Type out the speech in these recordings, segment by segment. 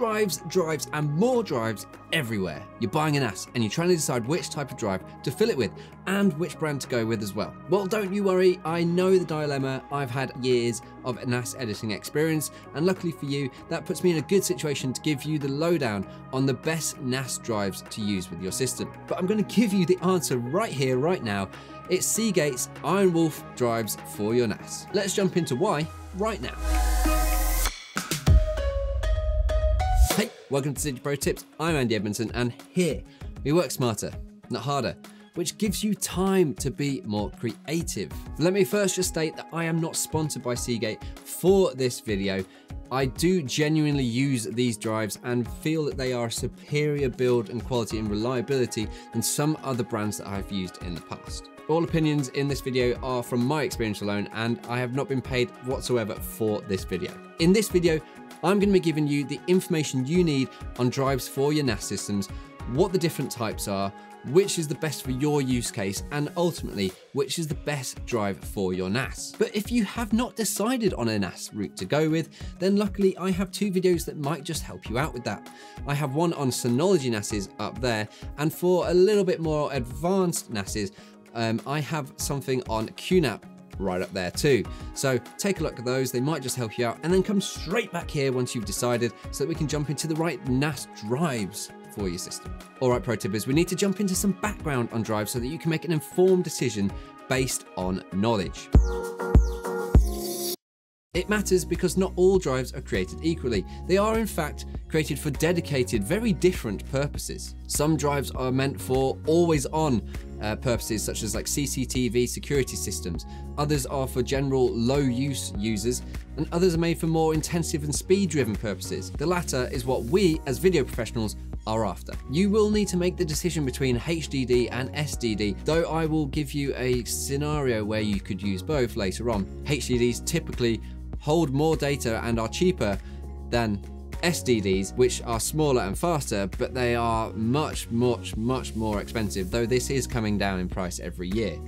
drives, drives, and more drives everywhere. You're buying an NAS and you're trying to decide which type of drive to fill it with and which brand to go with as well. Well, don't you worry, I know the dilemma. I've had years of NAS editing experience, and luckily for you, that puts me in a good situation to give you the lowdown on the best NAS drives to use with your system. But I'm going to give you the answer right here, right now. It's Seagate's Iron Wolf drives for your NAS. Let's jump into why right now. Welcome to Digi Pro Tips. I'm Andy Edmondson, and here we work smarter, not harder which gives you time to be more creative. Let me first just state that I am not sponsored by Seagate for this video. I do genuinely use these drives and feel that they are a superior build and quality and reliability than some other brands that I've used in the past. All opinions in this video are from my experience alone and I have not been paid whatsoever for this video. In this video, I'm going to be giving you the information you need on drives for your NAS systems, what the different types are, which is the best for your use case, and ultimately, which is the best drive for your NAS. But if you have not decided on a NAS route to go with, then luckily I have two videos that might just help you out with that. I have one on Synology NASes up there, and for a little bit more advanced NASes, um, I have something on QNAP right up there too. So take a look at those, they might just help you out, and then come straight back here once you've decided so that we can jump into the right NAS drives for your system. All right, pro tippers, we need to jump into some background on drives so that you can make an informed decision based on knowledge. It matters because not all drives are created equally. They are in fact created for dedicated, very different purposes. Some drives are meant for always on uh, purposes such as like CCTV security systems. Others are for general low use users and others are made for more intensive and speed driven purposes. The latter is what we as video professionals are after. You will need to make the decision between HDD and SDD, though I will give you a scenario where you could use both later on. HDDs typically hold more data and are cheaper than SDDs, which are smaller and faster, but they are much, much, much more expensive, though this is coming down in price every year.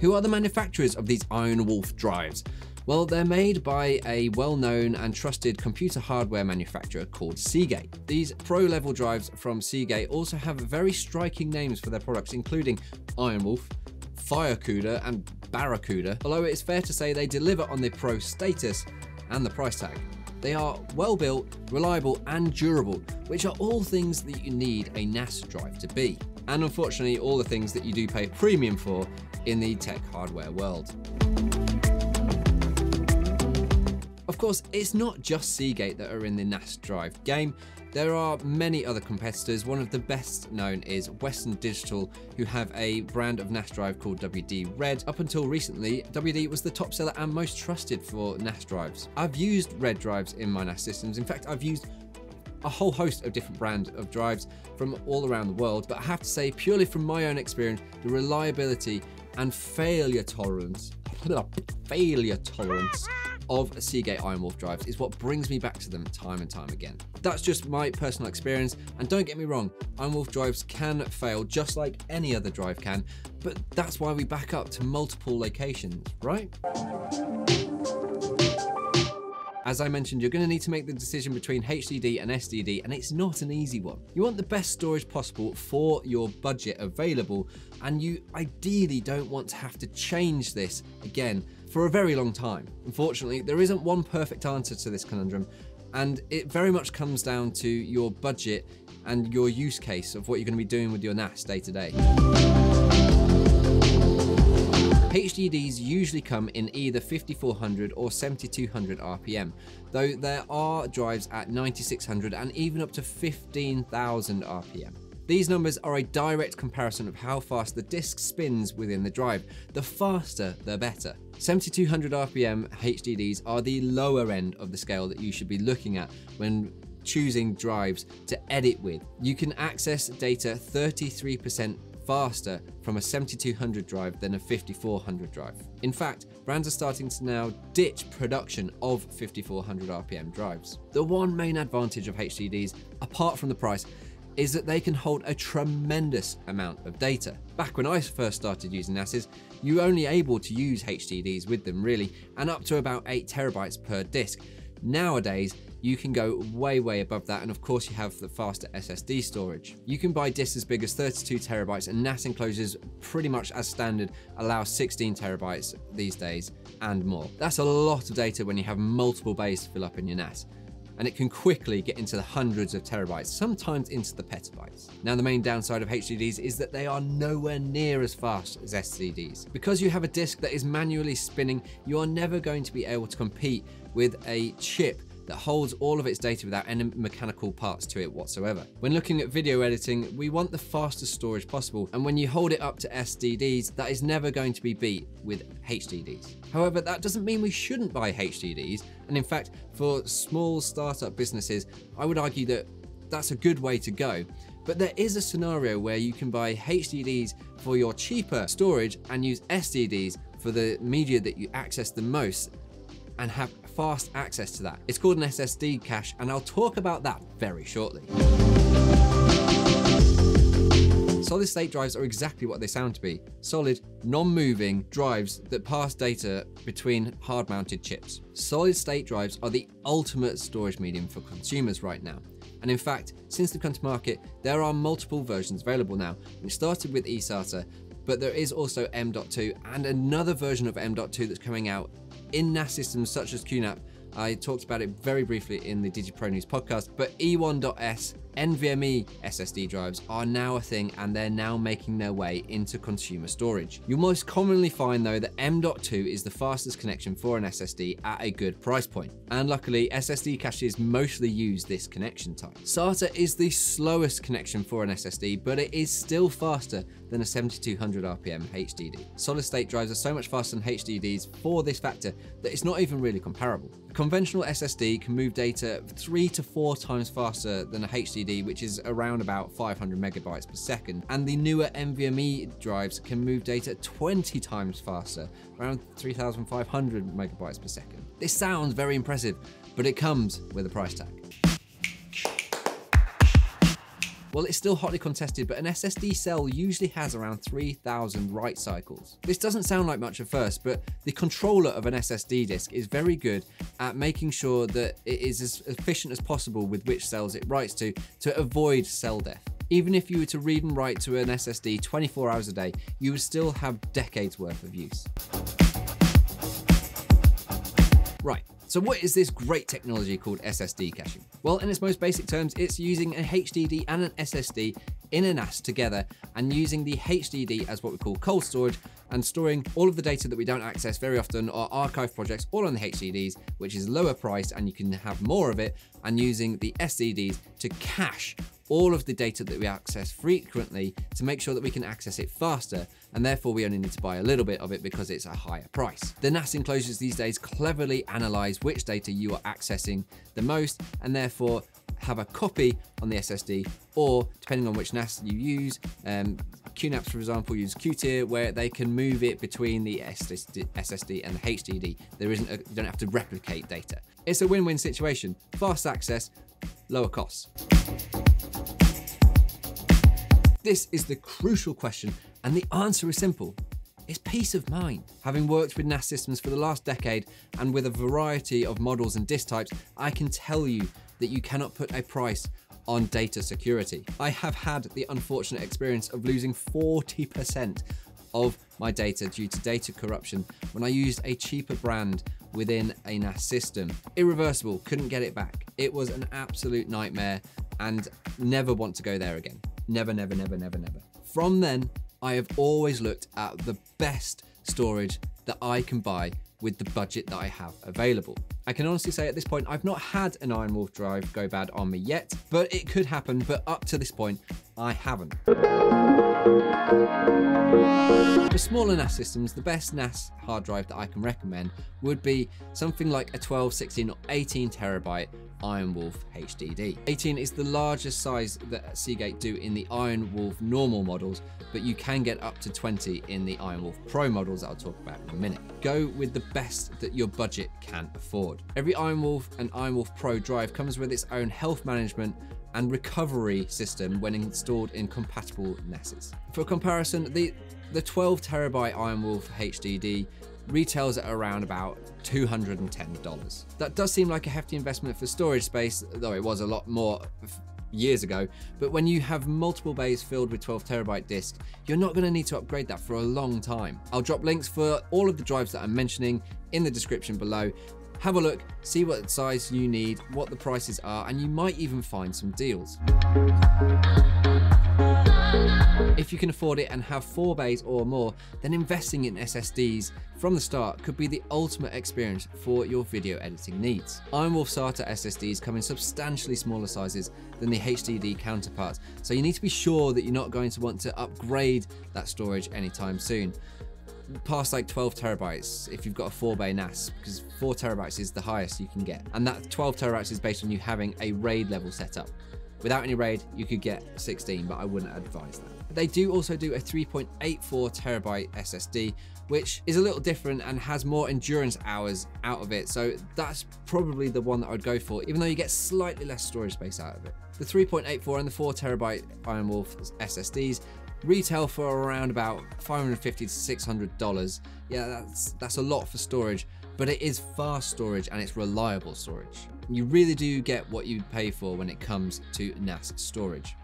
Who are the manufacturers of these Iron Wolf drives? Well, they're made by a well-known and trusted computer hardware manufacturer called Seagate. These pro-level drives from Seagate also have very striking names for their products, including Iron Wolf, Firecuda, and Barracuda, although it's fair to say they deliver on the pro status and the price tag. They are well built, reliable, and durable, which are all things that you need a NAS drive to be. And unfortunately, all the things that you do pay premium for in the tech hardware world. Course, it's not just Seagate that are in the NAS drive game. There are many other competitors. One of the best known is Western Digital, who have a brand of NAS drive called WD Red. Up until recently, WD was the top seller and most trusted for NAS drives. I've used Red drives in my NAS systems. In fact, I've used a whole host of different brands of drives from all around the world, but I have to say, purely from my own experience, the reliability and failure tolerance, failure tolerance of Seagate Iron Wolf drives is what brings me back to them time and time again. That's just my personal experience, and don't get me wrong, Iron Wolf drives can fail just like any other drive can, but that's why we back up to multiple locations, right? As I mentioned, you're going to need to make the decision between HDD and SDD, and it's not an easy one. You want the best storage possible for your budget available, and you ideally don't want to have to change this again for a very long time. Unfortunately, there isn't one perfect answer to this conundrum, and it very much comes down to your budget and your use case of what you're going to be doing with your NAS day to day. HDDs usually come in either 5400 or 7200 RPM, though there are drives at 9600 and even up to 15,000 RPM. These numbers are a direct comparison of how fast the disk spins within the drive. The faster, the better. 7200 RPM HDDs are the lower end of the scale that you should be looking at when choosing drives to edit with. You can access data 33% faster from a 7200 drive than a 5400 drive. In fact, brands are starting to now ditch production of 5400 RPM drives. The one main advantage of HDDs, apart from the price, is that they can hold a tremendous amount of data. Back when I first started using NASes, you were only able to use HDDs with them really, and up to about 8 terabytes per disk. Nowadays, you can go way, way above that. And of course, you have the faster SSD storage. You can buy disks as big as 32 terabytes, and NAS enclosures, pretty much as standard, allow 16 terabytes these days and more. That's a lot of data when you have multiple bays to fill up in your NAS and it can quickly get into the hundreds of terabytes, sometimes into the petabytes. Now the main downside of HDDs is that they are nowhere near as fast as SSDs. Because you have a disk that is manually spinning, you are never going to be able to compete with a chip that holds all of its data without any mechanical parts to it whatsoever. When looking at video editing, we want the fastest storage possible, and when you hold it up to SSDs, that is never going to be beat with HDDs. However, that doesn't mean we shouldn't buy HDDs, and in fact, for small startup businesses, I would argue that that's a good way to go. But there is a scenario where you can buy HDDs for your cheaper storage and use SSDs for the media that you access the most and have fast access to that. It's called an SSD cache, and I'll talk about that very shortly. Solid state drives are exactly what they sound to be solid, non moving drives that pass data between hard mounted chips. Solid state drives are the ultimate storage medium for consumers right now. And in fact, since they've come to market, there are multiple versions available now. It started with eSATA, but there is also M.2 and another version of M.2 that's coming out in NAS systems such as QNAP. I talked about it very briefly in the DigiPro News podcast, but E1.S NVMe SSD drives are now a thing and they're now making their way into consumer storage. You'll most commonly find though that M.2 is the fastest connection for an SSD at a good price point. And luckily, SSD caches mostly use this connection type. SATA is the slowest connection for an SSD, but it is still faster than a 7200 RPM HDD. Solid state drives are so much faster than HDDs for this factor that it's not even really comparable. A conventional SSD can move data three to four times faster than a HDD, which is around about 500 megabytes per second. And the newer NVMe drives can move data 20 times faster, around 3,500 megabytes per second. This sounds very impressive, but it comes with a price tag. Well, it's still hotly contested, but an SSD cell usually has around 3,000 write cycles. This doesn't sound like much at first, but the controller of an SSD disk is very good at making sure that it is as efficient as possible with which cells it writes to to avoid cell death. Even if you were to read and write to an SSD 24 hours a day, you would still have decades worth of use. Right, so what is this great technology called SSD caching? Well, in its most basic terms, it's using a HDD and an SSD in a NAS together and using the HDD as what we call cold storage and storing all of the data that we don't access very often or archive projects all on the HDDs, which is lower priced and you can have more of it, and using the SSDs to cache all of the data that we access frequently to make sure that we can access it faster and therefore we only need to buy a little bit of it because it's a higher price. The NAS enclosures these days cleverly analyze which data you are accessing the most and therefore have a copy on the SSD or depending on which NAS you use, um, QNAPs for example use Qtier where they can move it between the SSD and the HDD. There isn't a, you don't have to replicate data. It's a win-win situation, fast access, lower costs. This is the crucial question, and the answer is simple. It's peace of mind. Having worked with NAS systems for the last decade and with a variety of models and disk types, I can tell you that you cannot put a price on data security. I have had the unfortunate experience of losing 40% of my data due to data corruption when I used a cheaper brand within a NAS system. Irreversible, couldn't get it back. It was an absolute nightmare and never want to go there again. Never, never, never, never, never. From then, I have always looked at the best storage that I can buy with the budget that I have available. I can honestly say at this point, I've not had an Iron Wolf drive go bad on me yet, but it could happen. But up to this point, I haven't. For smaller NAS systems, the best NAS hard drive that I can recommend would be something like a 12, 16, or 18 terabyte Iron Wolf HDD. 18 is the largest size that Seagate do in the Iron Wolf normal models, but you can get up to 20 in the Iron Wolf Pro models that I'll talk about in a minute. Go with the best that your budget can afford. Every Iron Wolf and Iron Wolf Pro drive comes with its own health management and recovery system when installed in compatible NASes. For comparison, the, the 12 terabyte Ironwolf HDD retails at around about $210. That does seem like a hefty investment for storage space, though it was a lot more years ago. But when you have multiple bays filled with 12 terabyte disks, you're not to need to upgrade that for a long time. I'll drop links for all of the drives that I'm mentioning in the description below. Have a look, see what size you need, what the prices are, and you might even find some deals. If you can afford it and have four bays or more, then investing in SSDs from the start could be the ultimate experience for your video editing needs. Ironwolf SATA SSDs come in substantially smaller sizes than the HDD counterparts, so you need to be sure that you're not going to want to upgrade that storage anytime soon past like 12 terabytes if you've got a 4 bay NAS because 4 terabytes is the highest you can get and that 12 terabytes is based on you having a RAID level setup. Without any RAID you could get 16 but I wouldn't advise that. They do also do a 3.84 terabyte SSD which is a little different and has more endurance hours out of it so that's probably the one that I'd go for even though you get slightly less storage space out of it. The 3.84 and the 4 terabyte Ironwolf SSDs retail for around about 550 to 600 dollars. Yeah that's that's a lot for storage but it is fast storage and it's reliable storage. You really do get what you pay for when it comes to NAS storage.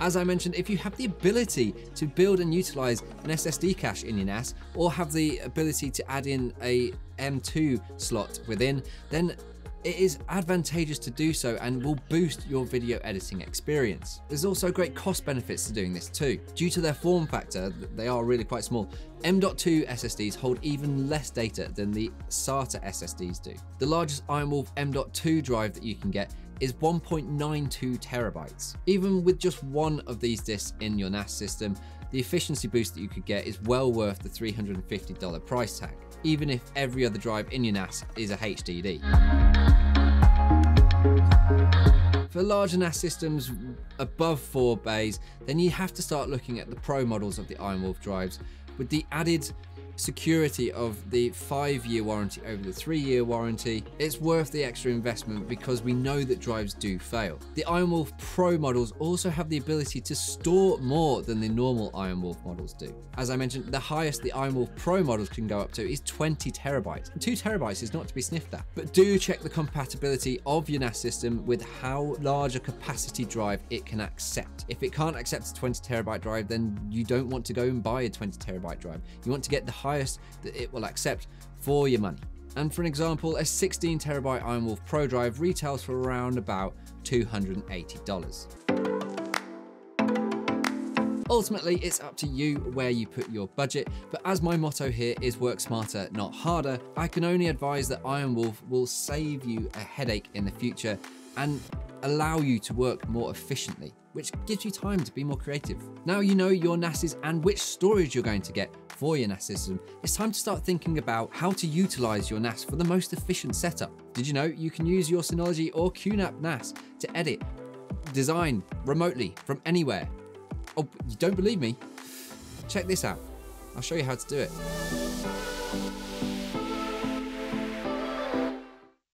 As I mentioned, if you have the ability to build and utilize an SSD cache in your NAS or have the ability to add in a M2 slot within, then it is advantageous to do so and will boost your video editing experience. There's also great cost benefits to doing this too. Due to their form factor, they are really quite small, M.2 SSDs hold even less data than the SATA SSDs do. The largest Ironwolf M.2 drive that you can get is 1.92 terabytes. Even with just one of these disks in your NAS system, the efficiency boost that you could get is well worth the $350 price tag, even if every other drive in your NAS is a HDD. For larger NAS systems above 4 bays, then you have to start looking at the Pro models of the Ironwolf drives with the added security of the five year warranty over the three year warranty, it's worth the extra investment because we know that drives do fail. The Ironwolf Pro models also have the ability to store more than the normal Ironwolf models do. As I mentioned, the highest the Ironwolf Pro models can go up to is 20 terabytes. Two terabytes is not to be sniffed at, but do check the compatibility of your NAS system with how large a capacity drive it can accept. If it can't accept a 20 terabyte drive, then you don't want to go and buy a 20 terabyte drive. You want to get the highest that it will accept for your money. And for an example, a 16 terabyte Ironwolf Pro drive retails for around about $280. Ultimately, it's up to you where you put your budget, but as my motto here is work smarter, not harder, I can only advise that Ironwolf will save you a headache in the future and allow you to work more efficiently which gives you time to be more creative. Now you know your NASs and which storage you're going to get for your NAS system, it's time to start thinking about how to utilize your NAS for the most efficient setup. Did you know you can use your Synology or QNAP NAS to edit, design remotely from anywhere? Oh, you don't believe me? Check this out. I'll show you how to do it.